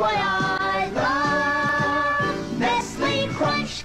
what I love. Nestle Crunch